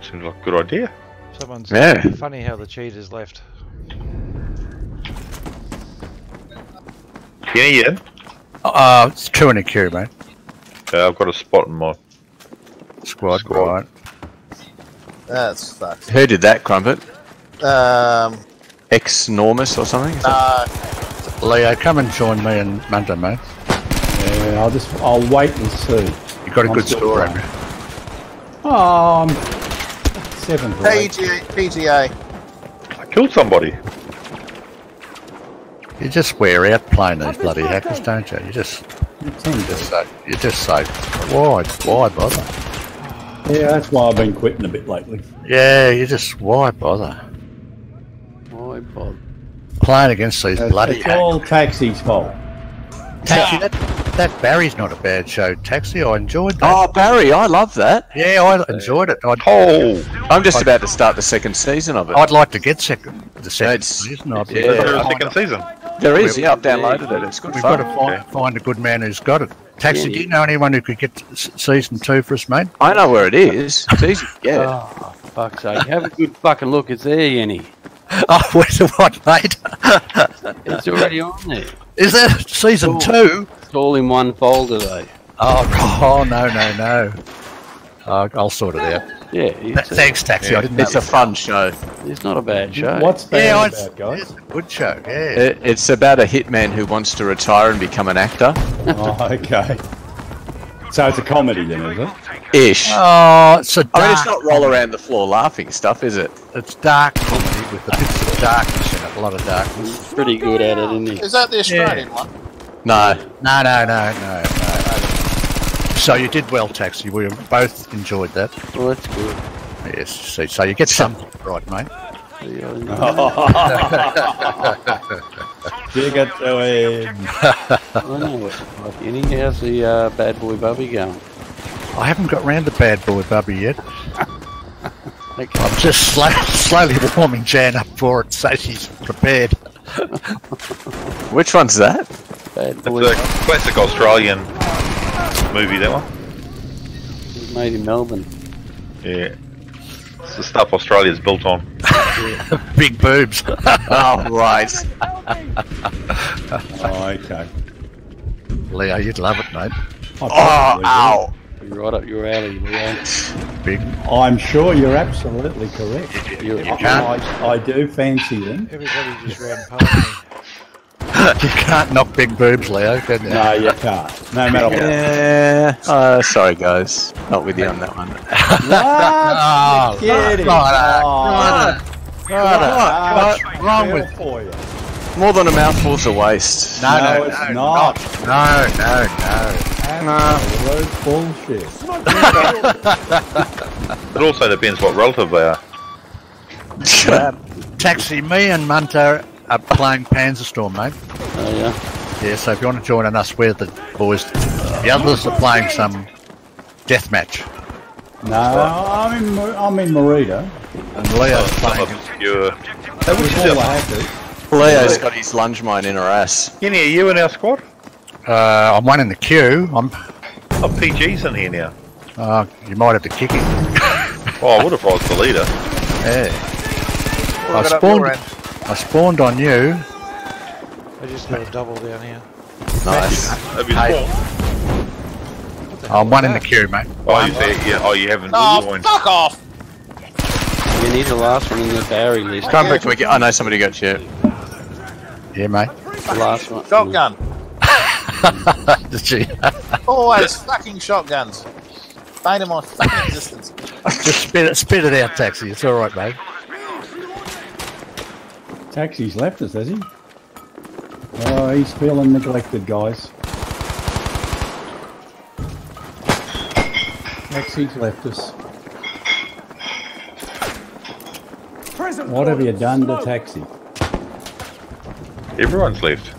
Seems like a good idea. Someone's Yeah. funny how the cheaters left. Kenny, you in? Uh, it's two in a queue, mate. Yeah, I've got a spot in my. Squad, Squad. right. That's fucked. Who did that, Crumpet? Um, Ex Normus or something? Is that- Leo, come and join me and Munter, mate. Yeah, I'll just I'll wait and see. You got a I'm good still score, playing. haven't you? Oh, I'm seventh or eighth. PGA, PGA. I killed somebody. You just wear out playing oh, these bloody hackers, don't you? You just, You tend to. just say, you just say, why, why bother? Yeah, that's why I've been quitting a bit lately. Yeah, you just, why bother? Why bother? Playing against these It's, bloody it's hackers. all Taxi's fault. Taxi, that, that Barry's not a bad show, Taxi. I enjoyed that. Oh, Barry, I love that. Yeah, I enjoyed it. I'd, Oh, I'm just about to start the second season of it. I'd like to get second, the second It's- season. I'd yeah. is there a second season? there is, yeah, I've downloaded it. It's good We've got to find, find a good man who's got it. Taxi, do you know anyone who could get season two for us, mate? I know where it is. It's easy to get. Oh, fuck's sake. Have a good fucking look. It's there, Yenny. Oh, where's the what, mate? It's already on there. Is that season two? It's all in one folder, though. Oh, oh no, no, no. Uh, I'll sort it out. Yeah, Th- a, Thanks, Taxi. I didn't It's know. a fun show. it's not a bad show. What's bad yeah, about it's, guys? it's a good show. Yeah. It, it's about a hitman who wants to retire and become an actor. oh, okay. So it's a comedy then, is it? Ish. Oh, it's a dark. I mean, it's not roll around the floor laughing stuff, is it? It's dark comedy with a bit of darkness in it. A lot of darkness. He's pretty good at it, isn't he? Is that the Australian one? No. No, no, no, no, no. So you did well, Taxi. We both enjoyed that. Well, that's good. Yes. See, so you get something right, mate. Yeah, Dig it to him. I know what like Yenny. How's the uh, bad boy Bubby going? I haven't got round to Bad Boy Bubby yet. Okay. I'm just slow, slowly warming Jan up for it, so she's prepared. Which one's that? Bad It's a classic Australian movie, that one. Bubby made in Melbourne. Yeah. It's the stuff Australia's built on. Big boobs. Oh, right. Oh, okay. Leo, you'd love it, mate. Oh, probably ow. You're right up your alley, Leo. Big. I'm sure you're absolutely correct. You, You can't, I, I do fancy them. Everybody just ran past me. you can't knock big boobs, Leo, can you? No, you can't. No matter what. Yeah. Uh, sorry, guys. Not with you on that one. Oh, Kidding. righto, Oh, righto. What's wrong with for you? More than a mouthful's a waste. No, no, No, no, it's no, not. no, no, no. Absolute bullshit. It also depends what relative they are. Taxi, me and Munter are playing Panzer Storm, mate. Oh, yeah. Yeah, so if you want to join in us, we're the boys. The others are playing some death match. No, I'm in, I'm in Marita. And Leo's Some playing. obscure. Hey, which With is all the our, hackers. Leo's got his lunge mine in her ass. Kenny, are you in our squad? Uh, I'm one in the queue. I'm. Oh, PG's in here now. Uh, you might have to kick him. Oh, I would if I was the leader. Yeah. I Look it spawned. I spawned on you. I just got a double down here. Nice. Have you Hey. spawned? I'm one in the queue, mate. Oh, you say, yeah, oh, you haven't Oh, joined. fuck off! You need the last one in the Barry list. Come back to wiki. I know somebody got you. Yeah, mate. The last one. Shotgun. Did you? Always fucking shotguns. Bane of my fucking existence. Just spit it, spit it out, taxi. It's all right, mate. Taxi's left us, has he? Oh, he's feeling neglected, guys. Taxi's left us. What have you done to Taxi? Everyone's left.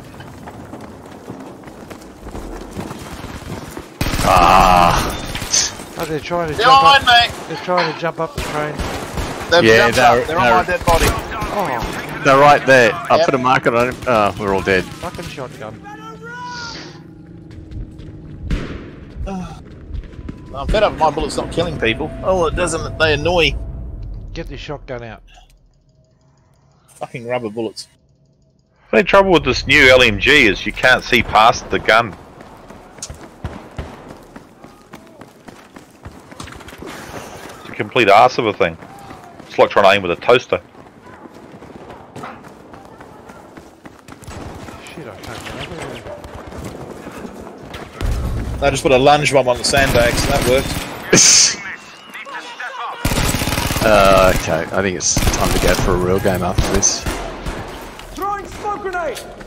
Ah. Oh, they're trying to jump Behind up. me! They're trying to jump up the train. They've yeah, they're, up. They're on they're- my dead body. Oh, They're right there. I Yep. put a marker on him. Oh, we're all dead. fucking shotgun. I'm fed up my bullets not killing people. Oh, it doesn't. They annoy. Get this shotgun out. Fucking rubber bullets. The only trouble with this new LMG is you can't see past the gun. It's a complete arse of a thing. It's like trying to aim with a toaster. Shit, I can't get over there. I just put a lunge bomb on the sandbags. That worked. uh, okay, I think it's time to go for a real game after this. Throwing smoke grenade!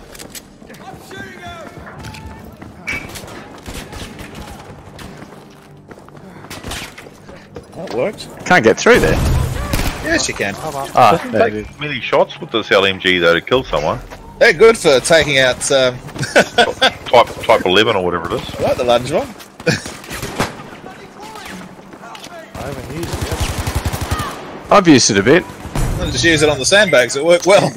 That worked. Can't get through there. Yes, you can. Ah, there it is. Many shots with this LMG though to kill someone. They're good for taking out um, Type Type 11 or whatever it is. I like the lunge one. I haven't used it yet. I've used it a bit. I'll just use it on the sandbags. It worked well.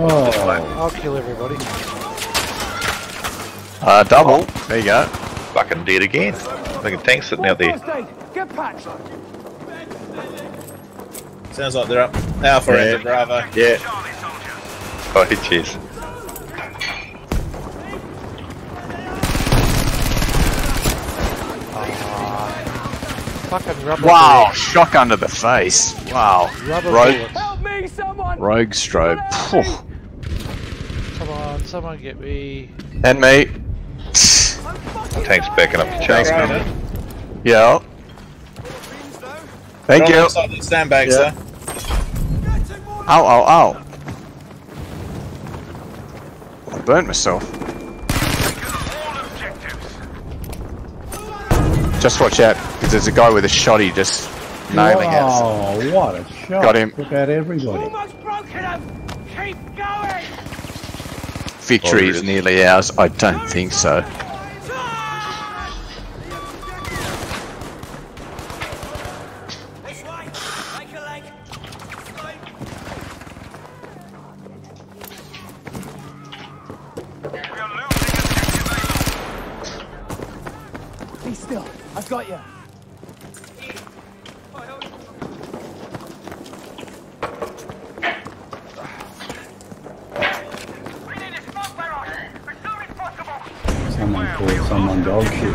Whoa. I'll kill everybody. Uh, double. There you go. Fucking dead again. Like a tank sitting out there. Get patched! Sounds like they're up Alpha end of Bravo. Yeah. Oh, jeez. Fucking rubber Wow, bullets. shotgun to the face. Wow. Rogue. Help me, someone! rogue strobe. Phew. Come on, someone get me. And me. Tank's backing up the chase. Right, Yeah. Thank They're you. the the sandbags Yeah. though. Ow, ow, ow. I burnt myself. Just watch out, because there's a guy with a shotty just nailing us. Oh, what a shot. Got him. Took out everybody. Almost broken him! Keep going! Victory is nearly ours. I don't think so. Someone called someone dog shit.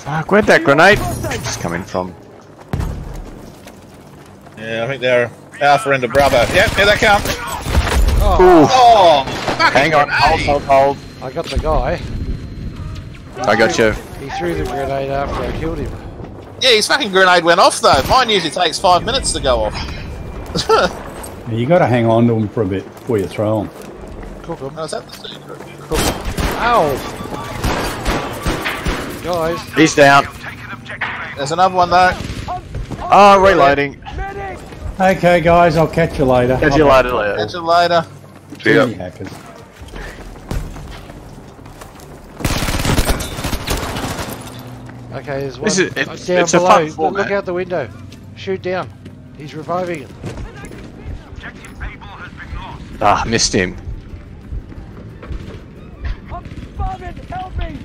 Fuck, where'd that grenade just coming from? Yeah, I think they're Alpha end of Bravo. Yep, here they come. Ooh, Oh, oh hang on, hold, hold, hold. I got the guy. I got you. He threw the grenade after I killed him. Yeah, his fucking grenade went off though. Mine usually takes five minutes to go off. You got to hang on to them for a bit before you throw them. Cook him. Oh, is that the secret? Ow! Guys, He's down. There's another one though. Oh, reloading. Okay, guys, I'll catch you later. Catch you later, Catch you later. See ya. Hackers. okay, there's one This is- it's- down it's a below. fun Look- format. Out the window. Shoot down. He's reviving him. Ah, missed him. I'm! Help me!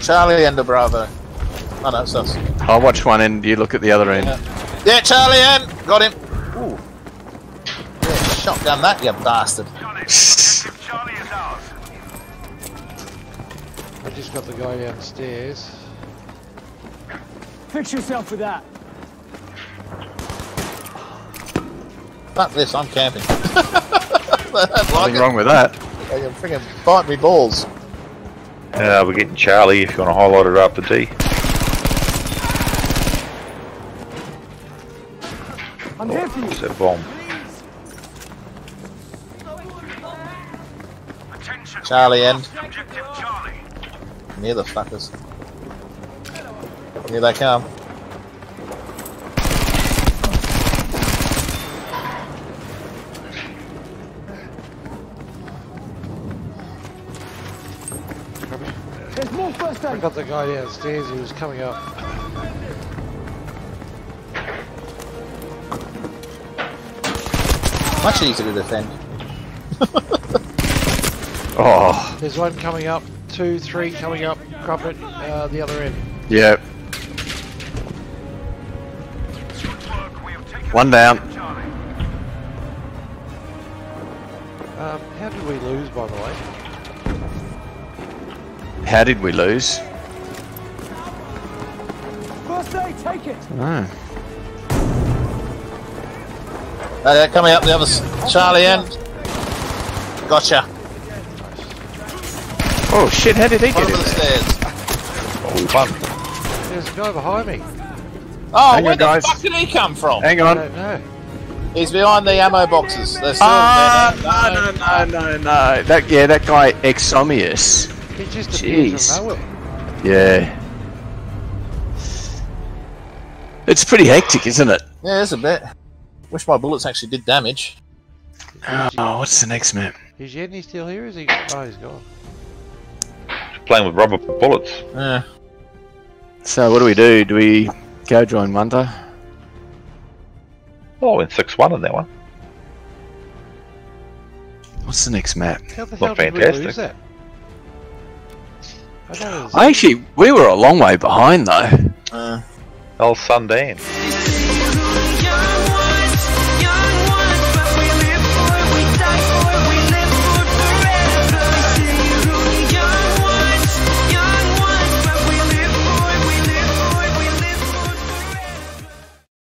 Charlie and of Bravo. Oh no, it's us. I'll watch one end, you look at the other end. Yeah, Charlie end. Got him. Ooh. Yeah, shotgun that, you bastard. I just got the guy downstairs. Fix yourself with that. Fuck this, I'm camping. I don't like Nothing wrong with that. They can freaking bite me balls. Uh, we're getting Charlie if you want to highlight it after D. I'm here for you. It's that bomb. Charlie end. Near the fuckers. Here they come. There's more first aid. I got the guy downstairs He was coming up. Much easier to defend. oh. There's one coming up. Two, three coming up. Crumpet, uh, the other end. Yep. One down. Um, how did we lose, by the way? How did we lose? First aid, take it. Oh. Uh, they're coming up the other Charlie end. Gotcha. Oh shit, how did he One get of in the there? stairs. Oh, fun. There's a guy behind me. Oh, Hang where on, the guys. fuck did he come from? Hang I on. don't know. He's behind the ammo boxes. They're still Ah, there. no, no, no, no, no. That, yeah, that guy, Exomius. He just appears Jeez. from nowhere. Yeah. It's pretty hectic, isn't it? Yeah, it's a bit. Wish my bullets actually did damage. Oh, what's the next map? Is Yedney still here? Is he? Oh, he's gone. Playing with rubber bullets. Yeah. So, what do we do? Do we go join Munter? Oh, in 6 1 in that one. What's the next map? How the Not hell did we fantastic. lose that? I I actually, we were a long way behind though. Uh, Al Sundan.